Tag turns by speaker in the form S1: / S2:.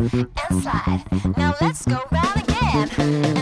S1: and slide. Now let's go round again.